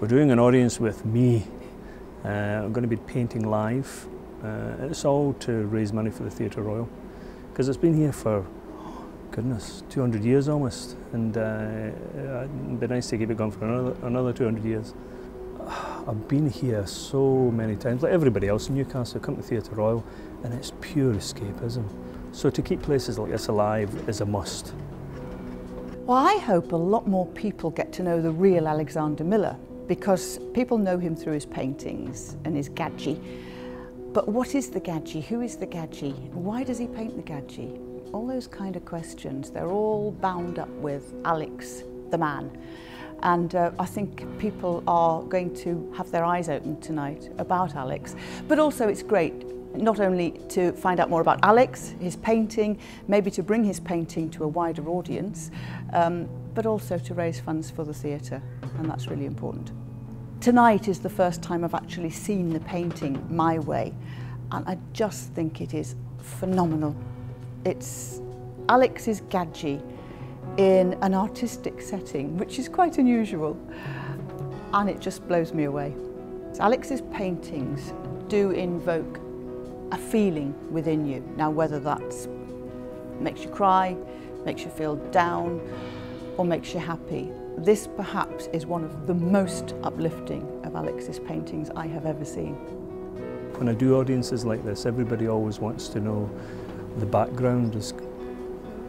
We're doing an audience with me. Uh, I'm going to be painting live. Uh, it's all to raise money for the Theatre Royal because it's been here for, goodness, 200 years almost, and uh, it'd be nice to keep it going for another, another 200 years. I've been here so many times, like everybody else in Newcastle, come to Theatre Royal, and it's pure escapism. So to keep places like this alive is a must. Well, I hope a lot more people get to know the real Alexander Millar because people know him through his paintings and his gadgie. But what is the gadgie? Who is the gadgie? Why does he paint the gadgie? All those kind of questions, they're all bound up with Alex, the man. And uh, I think people are going to have their eyes open tonight about Alex. But also it's great not only to find out more about Alex, his painting, maybe to bring his painting to a wider audience, um, but also to raise funds for the theatre, and that's really important. Tonight is the first time I've actually seen the painting my way, and I just think it is phenomenal. It's Alex's Gadgie in an artistic setting, which is quite unusual, and it just blows me away. Alex's paintings do invoke a feeling within you. Now, whether that makes you cry, makes you feel down, or makes you happy, this perhaps is one of the most uplifting of Alex's paintings I have ever seen. When I do audiences like this, everybody always wants to know the background as,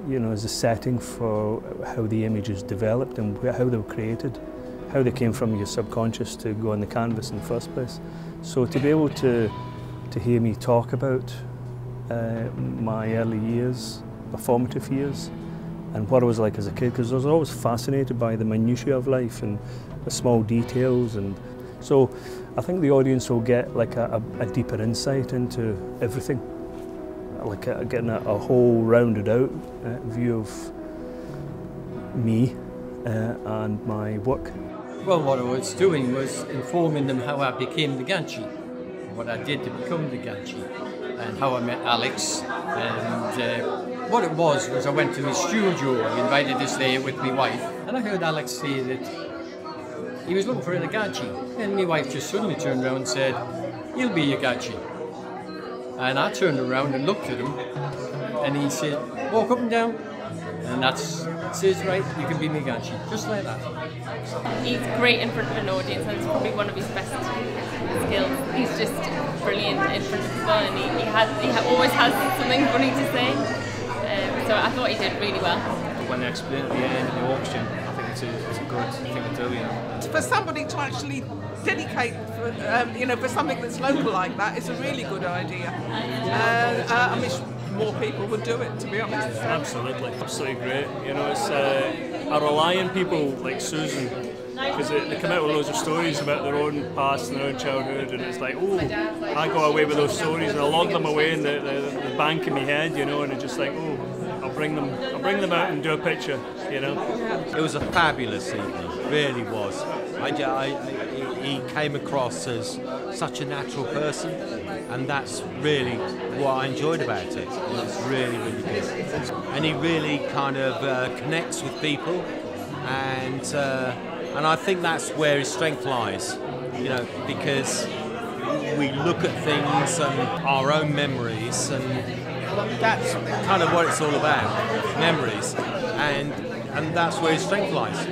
you know, as a setting for how the image is developed and how they were created, how they came from your subconscious to go on the canvas in the first place. So to be able to to hear me talk about uh, my early years, my formative years, and what I was like as a kid, because I was always fascinated by the minutiae of life and the small details. And so I think the audience will get like a, a, deeper insight into everything, like a, getting a, a, whole rounded out uh, view of me uh, and my work. Well, what I was doing was informing them how I became the Gadgie what I did to become the Gadgie and how I met Alex. And uh, what it was was I went to his studio, he invited to stay with my wife, and I heard Alex say that he was looking for a Gadgie. And my wife just suddenly turned around and said, He'll be your Gadgie. And I turned around and looked at him, and he said, Walk up and down. And that's says right, you can be my Gadgie, just like that. He's great in front of an audience, and it's probably one of his best skills. He's just brilliant in front of people, and he, he has he always has something funny to say. Um, so I thought he did really well. When they explain at the end of the auction, I think it's a, it's a good thing to do. You know. For somebody to actually dedicate, for, um, you know, for something that's local like that, it's a really good idea. Uh, uh, I wish more people would do it. To be honest. Absolutely, absolutely great. You know, it's uh, I rely on people like Susan because they, they, come out with loads of stories about their own past and their own childhood, and it's like, oh, I go away with those stories, and I log them away in the, the, the bank in my head, you know, and it's just like, oh, I'll bring them, I'll bring them out and do a picture, you know. It was a fabulous evening, really was. I, I, he came across as such a natural person, and that's really what I enjoyed about it. It was really, really good, and he really kind of uh, connects with people, and. Uh, and I think that's where his strength lies, you know, because we look at things and our own memories, and that's kind of what it's all about memories. And, and that's where his strength lies.